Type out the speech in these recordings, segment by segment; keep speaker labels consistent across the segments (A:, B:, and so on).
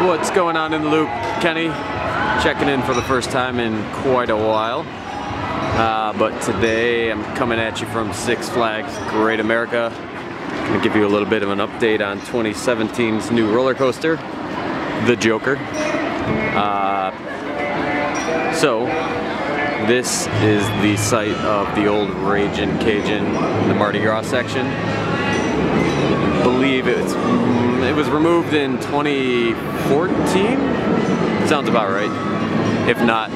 A: What's going on in the loop? Kenny, checking in for the first time in quite a while. Uh, but today I'm coming at you from Six Flags Great America. Gonna give you a little bit of an update on 2017's new roller coaster, the Joker. Uh, so, this is the site of the old Raging Cajun, the Mardi Gras section. I believe it's it was removed in 2014. Sounds about right. If not,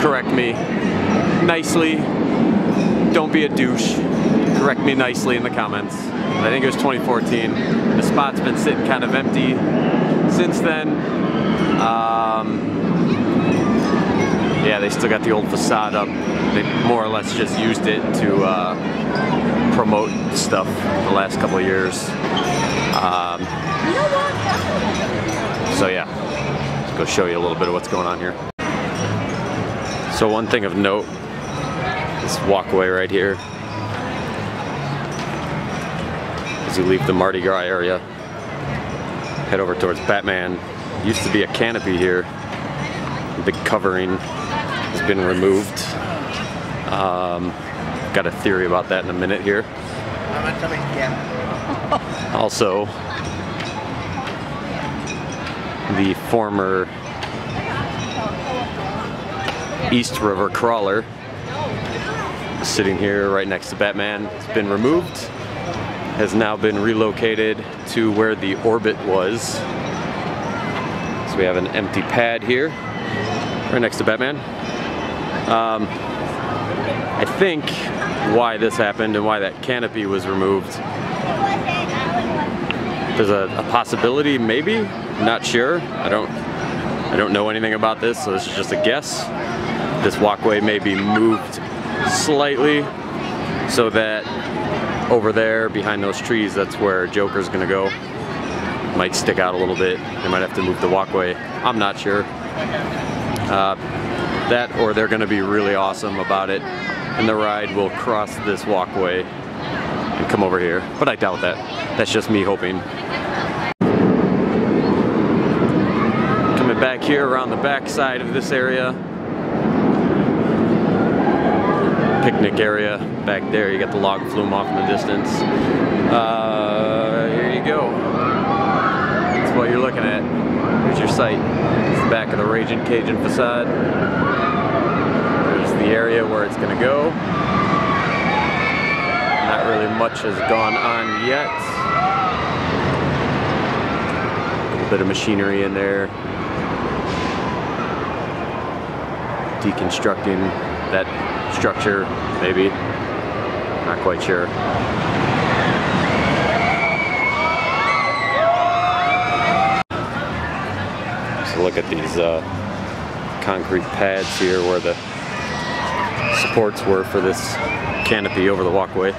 A: correct me nicely. Don't be a douche. Correct me nicely in the comments. I think it was 2014. The spot's been sitting kind of empty since then. Um, yeah, they still got the old facade up. They more or less just used it to uh, promote stuff the last couple of years. Um, so yeah, let's go show you a little bit of what's going on here. So one thing of note, this walkway right here, as you leave the Mardi Gras area, head over towards Batman. Used to be a canopy here, a big covering has been removed. Um, got a theory about that in a minute here. Also, the former East River Crawler sitting here right next to Batman. It's been removed, has now been relocated to where the orbit was. So we have an empty pad here, right next to Batman. Um, I think why this happened and why that canopy was removed. There's a, a possibility, maybe, not sure. I don't, I don't know anything about this, so this is just a guess. This walkway may be moved slightly so that over there behind those trees, that's where Joker's gonna go. Might stick out a little bit. They might have to move the walkway. I'm not sure. Uh, that or they're gonna be really awesome about it and the ride will cross this walkway come over here. But I doubt that. That's just me hoping. Coming back here around the back side of this area. Picnic area back there. You got the log flume off in the distance. Uh, here you go. That's what you're looking at. Here's your site. It's the back of the Raging Cajun facade There's the area where it's going to go. Much has gone on yet. A little bit of machinery in there. Deconstructing that structure, maybe. Not quite sure. So look at these uh, concrete pads here where the supports were for this canopy over the walkway.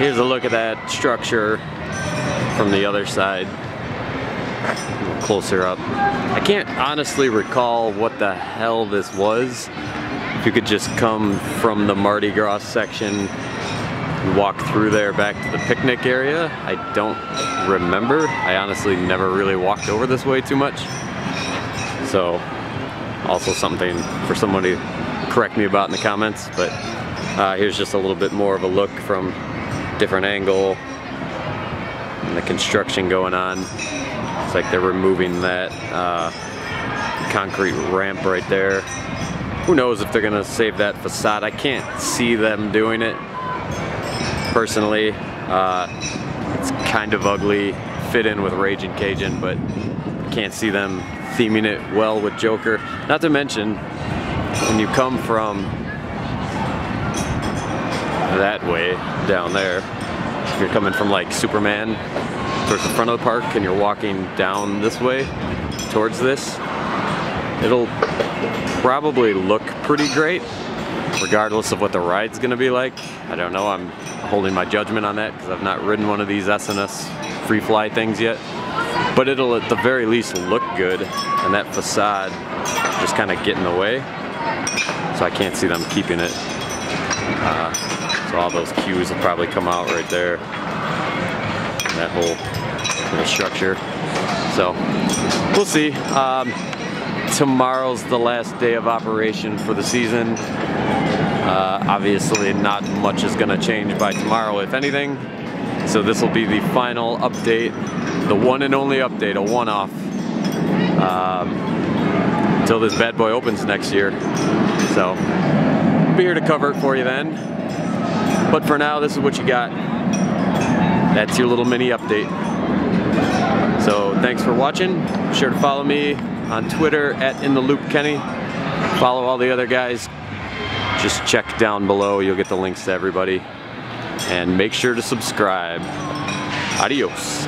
A: Here's a look at that structure from the other side. closer up. I can't honestly recall what the hell this was. If you could just come from the Mardi Gras section walk through there back to the picnic area. I don't remember. I honestly never really walked over this way too much. So also something for someone to correct me about in the comments, but uh, here's just a little bit more of a look from different angle and the construction going on. It's like they're removing that uh, concrete ramp right there. Who knows if they're gonna save that facade. I can't see them doing it personally. Uh, it's kind of ugly, fit in with Raging Cajun, but can't see them theming it well with Joker. Not to mention, when you come from that way down there, if you're coming from like Superman towards the front of the park and you're walking down this way towards this, it'll probably look pretty great regardless of what the ride's gonna be like. I don't know, I'm holding my judgment on that because I've not ridden one of these S&S free fly things yet. But it'll at the very least look good and that facade just kind of get in the way so I can't see them keeping it. Uh, so all those queues will probably come out right there that whole little structure. So we'll see. Um, tomorrow's the last day of operation for the season. Uh, obviously, not much is going to change by tomorrow, if anything. So this will be the final update, the one and only update, a one-off, um, until this bad boy opens next year. So, be here to cover it for you then. But for now, this is what you got. That's your little mini update. So thanks for watching. Be sure to follow me on Twitter at In The Loop Kenny. Follow all the other guys. Just check down below. You'll get the links to everybody. And make sure to subscribe. Adios.